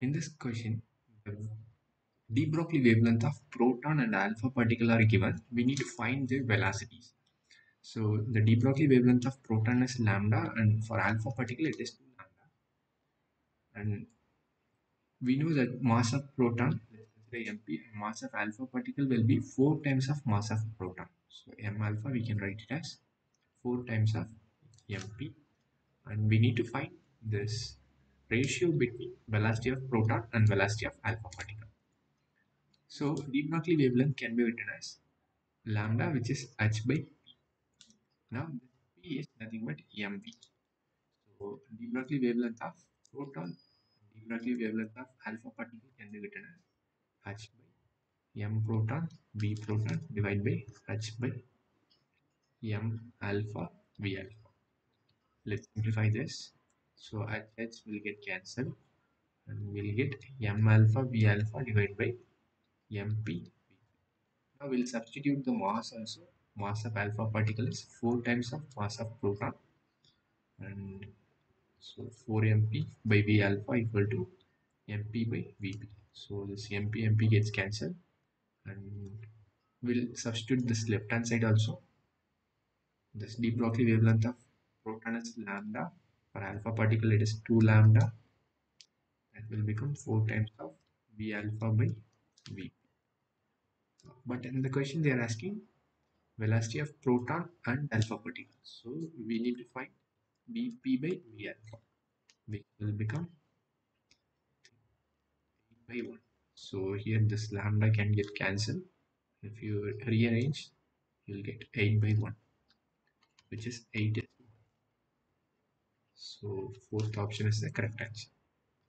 In this question, the de Broglie wavelength of proton and alpha particle are given. We need to find their velocities. So the de Broglie wavelength of proton is lambda and for alpha particle it is 2 lambda. And we know that mass of proton, mp, mass of alpha particle will be 4 times of mass of proton. So m alpha we can write it as 4 times of mp and we need to find this ratio between velocity of proton and velocity of alpha particle. So de Broglie wavelength can be written as lambda which is h by p. Now p is nothing but mv. So de Broglie wavelength of proton de Broglie wavelength of alpha particle can be written as h by m proton v proton divided by h by m alpha v alpha. Let's simplify this. So at h will get cancelled and we'll get m alpha v alpha divided by mp. Now we'll substitute the mass also. Mass of alpha particle is 4 times of mass of proton and so 4 mp by v alpha equal to mp by vp. So this mp mp gets cancelled and we'll substitute this left hand side also. This de Broglie wavelength of proton is lambda for alpha particle it is 2 lambda. That will become 4 times of v alpha by v. But in the question they are asking velocity of proton and alpha particle. So we need to find vp by v alpha which will become 8 by 1 so here this lambda can get cancelled. If you rearrange you'll get 8 by 1 which is 8 so fourth option is the correct answer